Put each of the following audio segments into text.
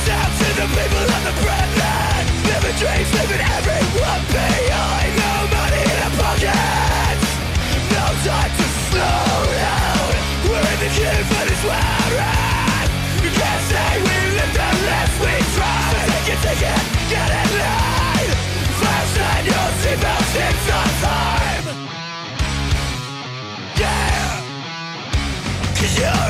is out to the people of the Bretland Living dreams, living everyone behind. No money in our pockets. No time to slow down. We're in the queue for this wearing You can't say we lived unless we tried So take it, take it, get in line. Fasten your seatbelts, it's our time. Yeah! Cause you're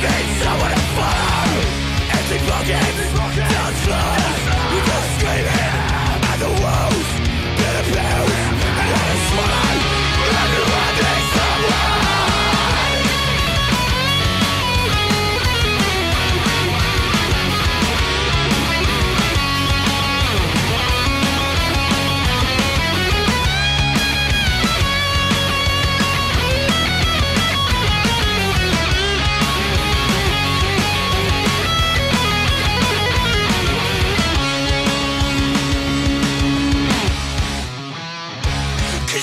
Needs someone to follow Empty pockets,